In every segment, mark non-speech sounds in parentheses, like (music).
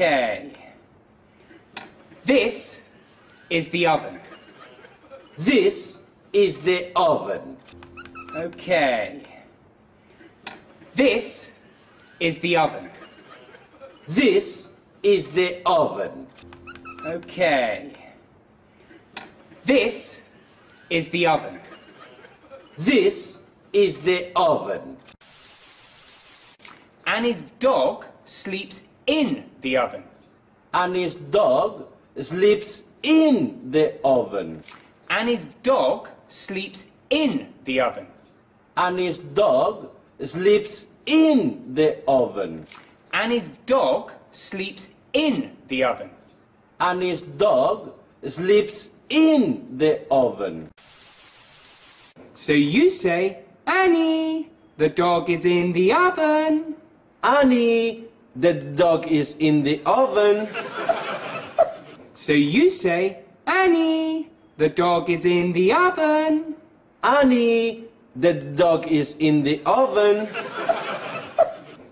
Okay. This is the oven. This is the oven. Okay. This is the oven. This is the oven. Okay. This is the oven. This is the oven. Annie's dog sleeps in the oven. Annie's dog sleeps in the oven. Annie's dog sleeps in the oven. Annie's dog sleeps in the oven. Annie's dog sleeps in the oven. Annie's dog sleeps in the oven. So you say, Annie, the dog is in the oven. Annie, the dog is in the oven. So you say, Annie, the dog is in the oven. Annie, the dog is in the oven.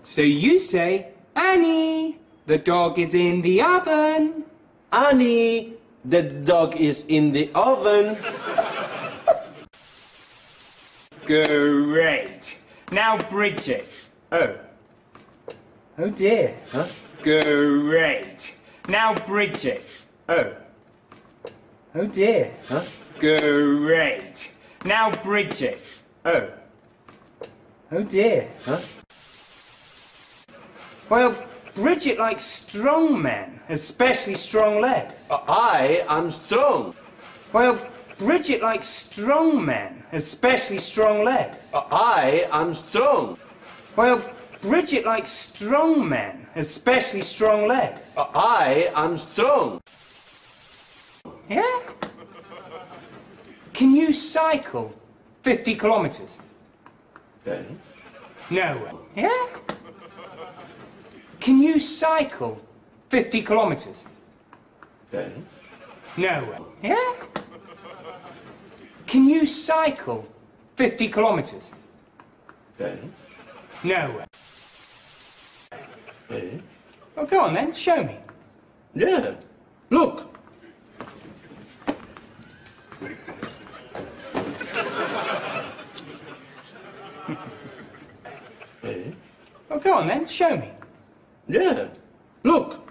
So you say, Annie, the dog is in the oven. Annie, the dog is in the oven. Great. Now Bridget. Oh. Oh dear. Huh? Great. Now Bridget. Oh. Oh dear. Huh? Great. Now Bridget. Oh. Oh dear. Huh? Well, Bridget likes strong men, especially strong legs. Uh, I am strong. Well, Bridget likes strong men, especially strong legs. Uh, I am strong. Well, Bridget likes strong men, especially strong legs. Uh, I am strong. Yeah? Can you cycle 50 kilometers? Then? No. Yeah? Can you cycle 50 kilometers? Then? No. Yeah? Can you cycle 50 kilometers? Then? No. Well, oh, go on then, show me. Yeah. Look. Well, oh, go on then, show me. Yeah. Look.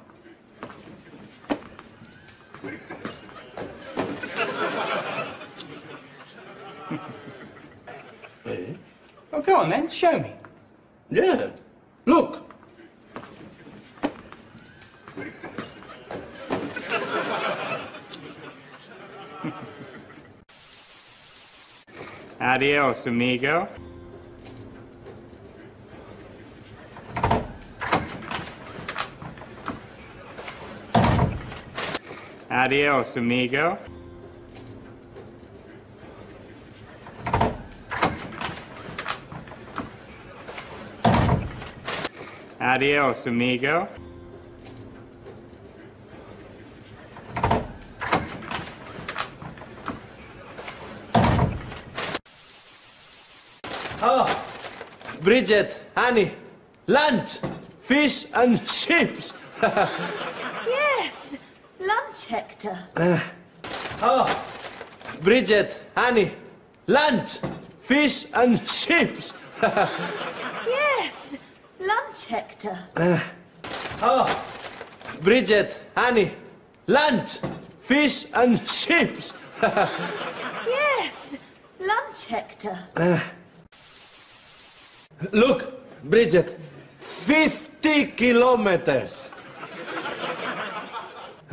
Well, oh, go on then, show me. Yeah. Look. Adios, amigo. Adios, amigo. Adios, amigo. Oh, Bridget, honey, lunch, fish and chips. (laughs) Yes, lunch, Hector. Uh, oh, Bridget, honey, lunch, fish and chips. (laughs) Yes, lunch, Hector. Uh, oh, Bridget, honey, lunch, fish and chips. (laughs) Yes, lunch, Hector. Uh, Look, Bridget, 50 kilometers.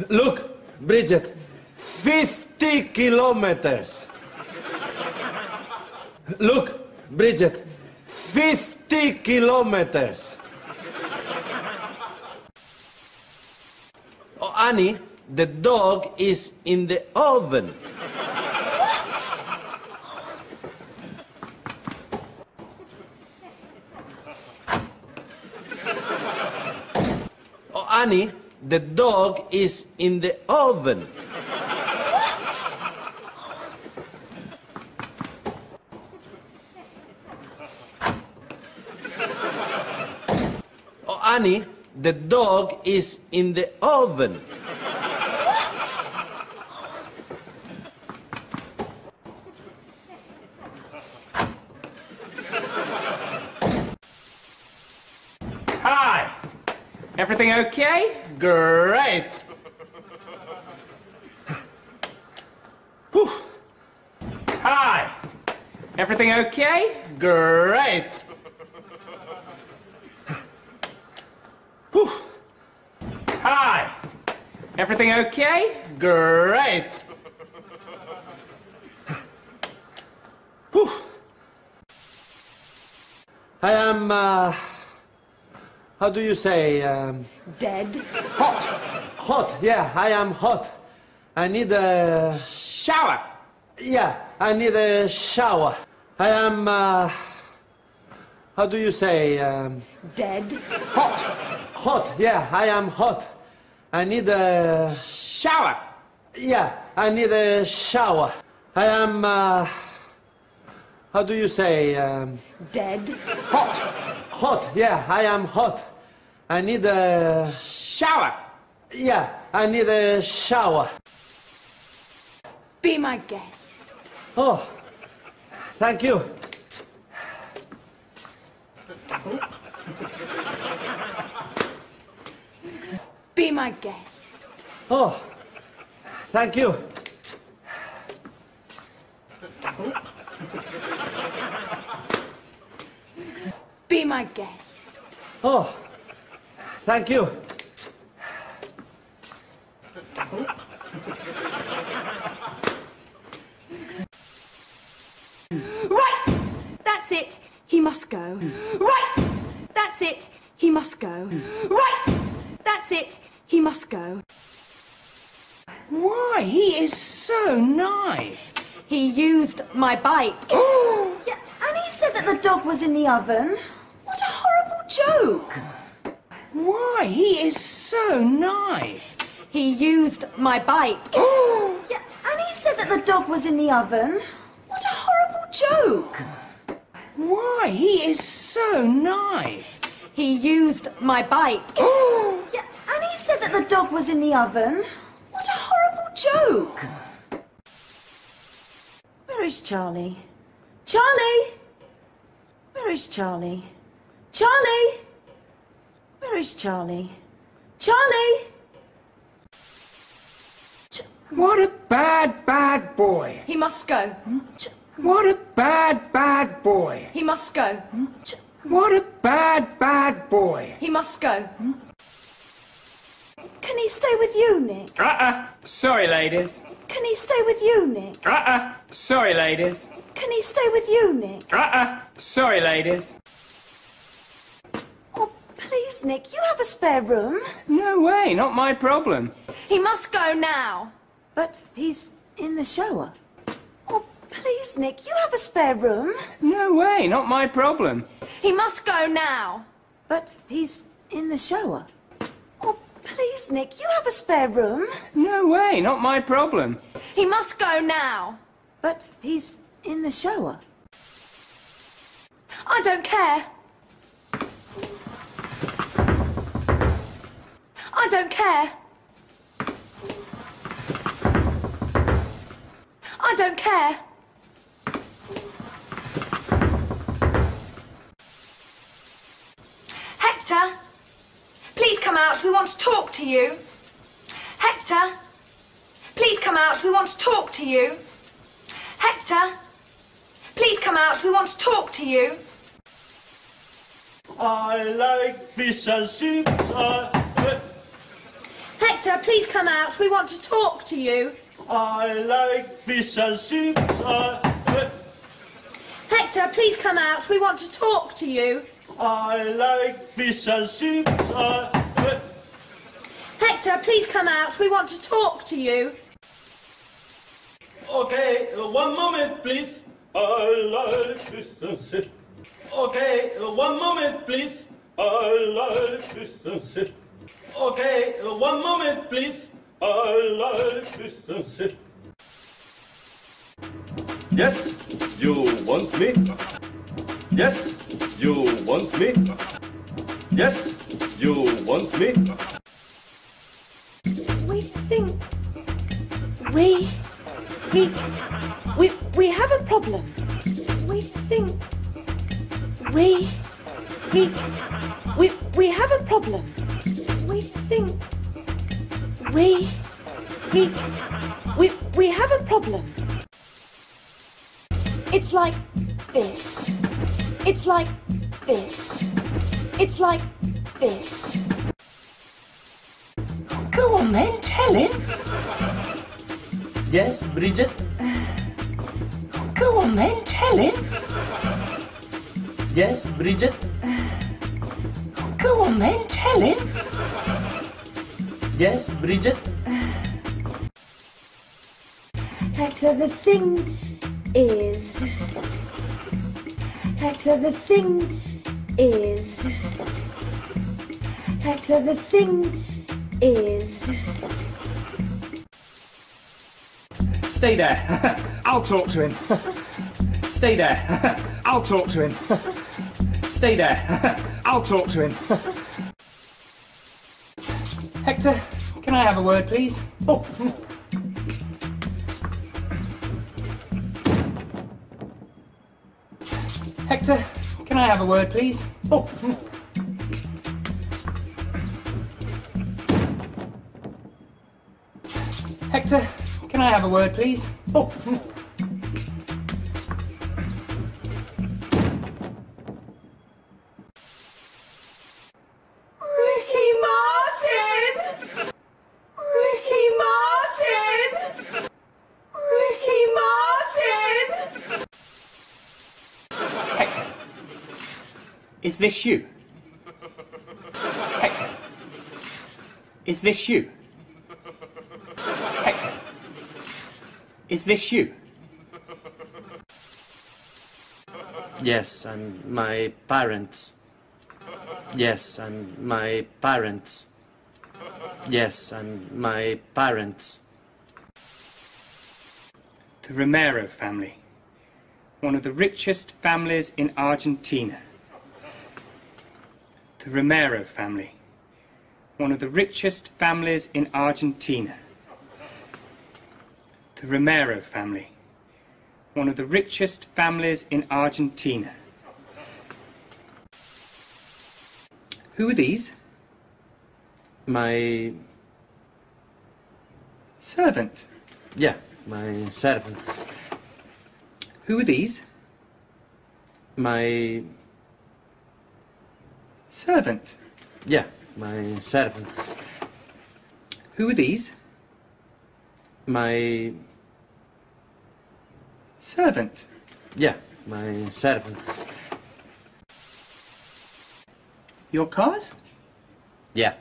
Look, Bridget, 50 kilometers. Look, Bridget, 50 kilometers. Oh, Annie, the dog is in the oven. Annie, the dog is in the oven. What? Oh, Annie, the dog is in the oven. What? Hi. Everything okay? Great. Whew, Hi. Everything okay? Great. Whew, Hi. Everything okay? Great. Whew. I am, uh, how do you say, um, Dead. Hot. hot. Yeah, I am hot. I need a, Shower. yeah, I need a shower. I am, uh, how do you say, um, Dead. Hot. hot. Yeah, I am hot. I need a, Shower. yeah, I need a shower. I am, uh, how do you say, um, Dead. Hot. hot. Yeah, I am hot. I need a, Shower. yeah, I need a shower. Be my guest. Oh, thank you. Be my guest. Oh, thank you. Be my guest. Oh, thank you. Right! That's it. He must go. Right! That's it. He must go. Right! That's it. He must go. Why, he is so nice. He used my bike. (gasps) Yeah, and he said that the dog was in the oven. What a horrible joke. Why, he is so nice. He used my bike. (gasps) (gasps) Yeah, and he said that the dog was in the oven. What a horrible joke. Why, he is so nice. He used my bike. (gasps) Yeah, and he said that the dog was in the oven. What a horrible joke. Where is Charlie? Charlie? Where is Charlie? Charlie? Where is Charlie? Charlie? Ch- What a bad, bad boy. He must go. Hmm? Ch- What a bad, bad boy. He must go. Hmm? Ch- What a bad, bad boy. He must go. Hmm? Can he stay with you, Nick? Uh-uh. Sorry, ladies. Can he stay with you, Nick? Uh-uh. Sorry, ladies. Can he stay with you, Nick? Uh-uh. Sorry, ladies. Please, Nick, you have a spare room. No way, not my problem. He must go now. But he's in the shower. Oh, please, Nick, you have a spare room. No way, not my problem. He must go now. But he's in the shower. Oh, please, Nick, you have a spare room. No way, not my problem. He must go now. But he's in the shower. I don't care. I don't care. I don't care. Hector, please come out. We want to talk to you. Hector, please come out. We want to talk to you. Hector, please come out. We want to talk to you. I like fish and chips. I, Hector, please come out. We want to talk to you. I like fish and chips. I, Hector, please come out. We want to talk to you. I like fish and chips. I, Hector, please come out. We want to talk to you. okay, uh, one moment, please. I like fish and chips. Okay, uh, one moment, please. I like fish and chips. Okay, uh, one moment, please. I like fish. Yes, you want me? Yes, you want me? Yes, You want me? We think. We. We. We. We have a problem. We think. We. We. We. We have a problem. We think. We. We. We. We have a problem. It's like this. It's like this. It's like this. Go on then, tell him. Yes, Bridget? Go on then, tell him. Yes, Bridget? Go on then, tell him. Yes, Bridget? Hector, the thing is. Hector, the thing is. Hector, the thing is. Stay there. (laughs) I'll talk to him. Stay there. (laughs) I'll talk to him. Stay there. (laughs) I'll talk to him. Hector, can I have a word, please? Oh, Hector, can I have a word, please? oh, Hector, can I have a word, please? oh. Is this you? Hector, is this you? Hector, is this you? Yes, and my parents. Yes, and my parents. Yes, and my parents. The Romero family, one of the richest families in Argentina. The Romero family, one of the richest families in Argentina. The Romero family, one of the richest families in Argentina. Who are these? My. Servants. Yeah, my servants. Who are these? My. Servants. Yeah, my servants. Who are these? My. Servants. Yeah, my servants. Your cars? Yeah,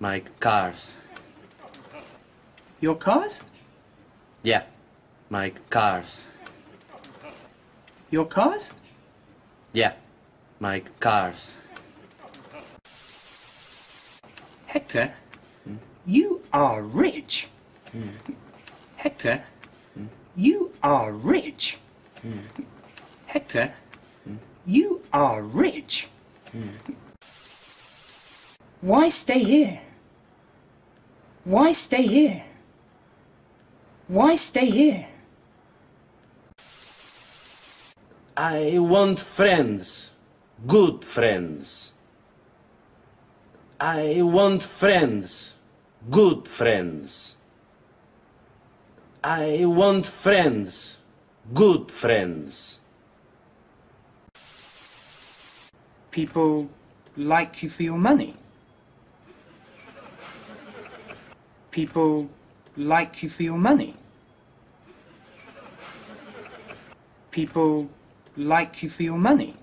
my cars. Your cars? Yeah, my cars. Your cars? Yeah, my cars. Hector, hmm? you are rich. Hector, hmm? you are rich. Hector, hmm? you are rich. Why stay here? Why stay here? Why stay here? I want friends. Good friends. I want friends. Good friends. I want friends. Good friends. People like you for your money. People like you for your money. People like you for your money.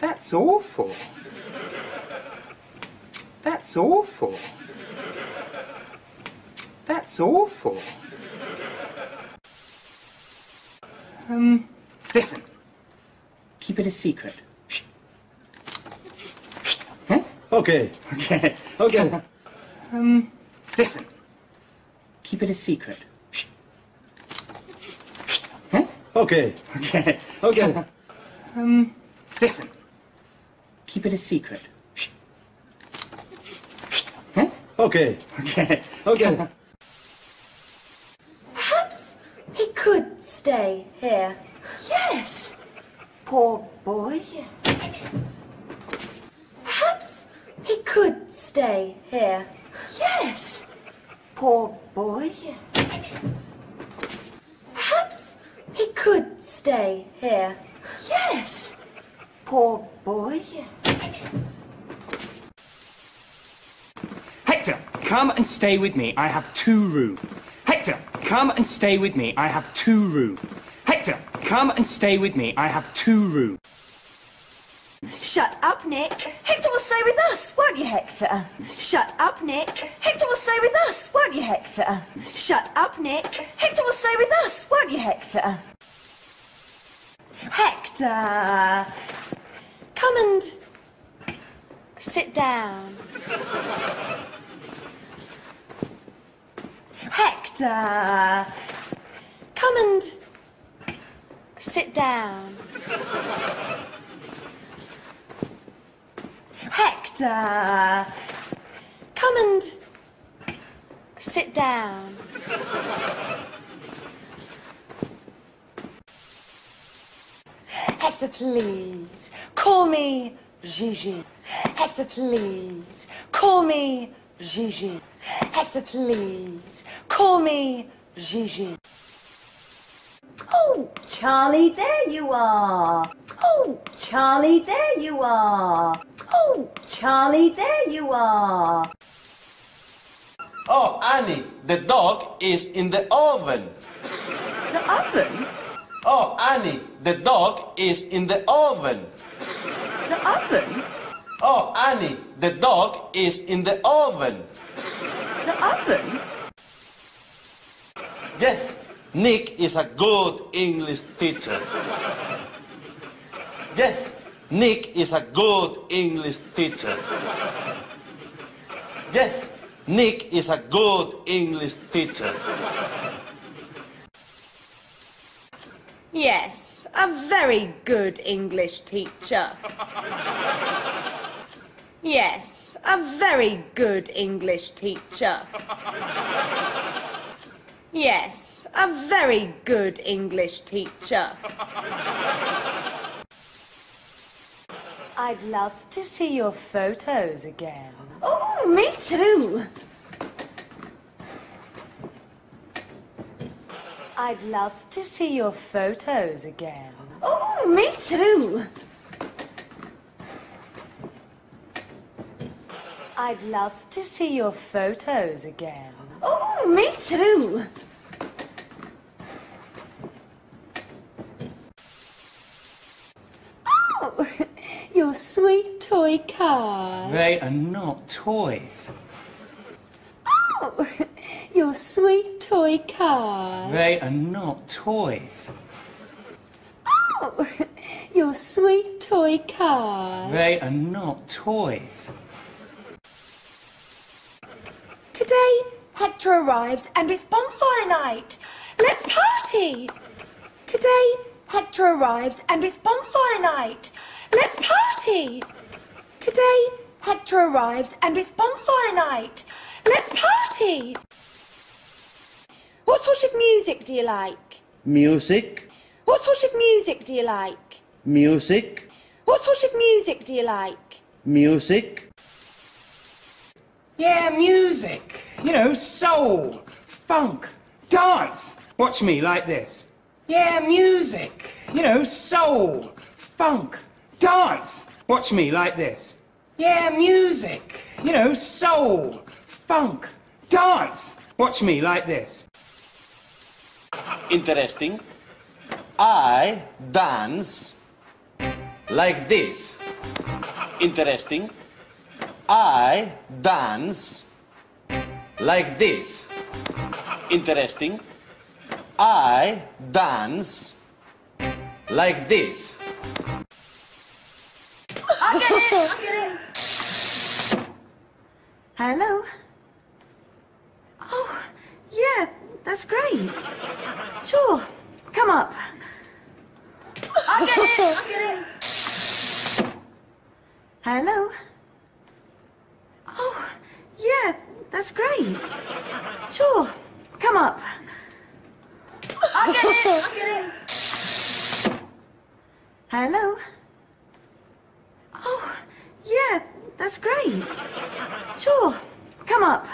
That's awful. That's awful. That's awful. Um, listen. Keep it a secret. Shh. Shh. Huh? Okay, Okay. okay. (laughs) um, Listen. Keep it a secret. Shh. Shh. Huh? okay, Okay. okay. (laughs) Um, listen. Keep it a secret. Shh. Shh. Huh? Okay. Okay. Okay. Perhaps he could stay here. Yes. Poor boy. Perhaps he could stay here. Yes. Poor boy. Perhaps he could stay here. Yes. Poor boy. Hector, come and stay with me. I have two rooms. Hector, come and stay with me. I have two rooms. Hector, come and stay with me. I have two rooms. Shut up, Nick. Hector will stay with us, won't you, Hector? Shut up, Nick. Hector will stay with us, won't you, Hector? Shut up, Nick. Hector will stay with us, won't you, Hector? Hector! Come and sit down. Hector! Come and sit down. Hector! Come and sit down. Hector, please, call me Gigi. Hector, please, call me Gigi. Hector, please, call me Gigi. Oh, Charlie, there you are. Oh, Charlie, there you are. Oh, Charlie, there you are. Oh, Annie, the dog is in the oven. The oven? Oh, Annie, the dog is in the oven. The oven? Oh, Annie, the dog is in the oven. The oven? Yes, Nick is a good English teacher. Yes, Nick is a good English teacher. Yes, Nick is a good English teacher. Yes, a very good English teacher. Yes, a very good English teacher. Yes, a very good English teacher. I'd love to see your photos again. Oh, me too. I'd love to see your photos again. Oh, me too. I'd love to see your photos again. Oh, me too. Oh, (laughs) your sweet toy cars. They are not toys. Oh, (laughs) your sweet toy cars. They are not toys. Oh, (laughs) your sweet toy cars. They are not toys. Today, Hector arrives and it's bonfire night. Let's party! Today, Hector arrives and it's bonfire night. Let's party! Today, Hector arrives and it's bonfire night. Let's party! What sort of music do you like? Music, What sort of music do you like? music, What sort of music do you like? music. Yeah, music. You know, soul, funk, dance. Watch me like this. Yeah, music. You know, soul, funk, dance. Watch me like this. Yeah, music. You know, soul, funk, dance. Watch me like this. Interesting. I dance like this. Interesting. I dance like this. Interesting. I dance like this. It. Hello? Oh, yeah, that's great. Sure, come up. I get it. I get it. Hello. Oh, yeah, that's great. Sure, come up. I'll get it. I'll get it. Hello. Oh, yeah, that's great. Sure, come up.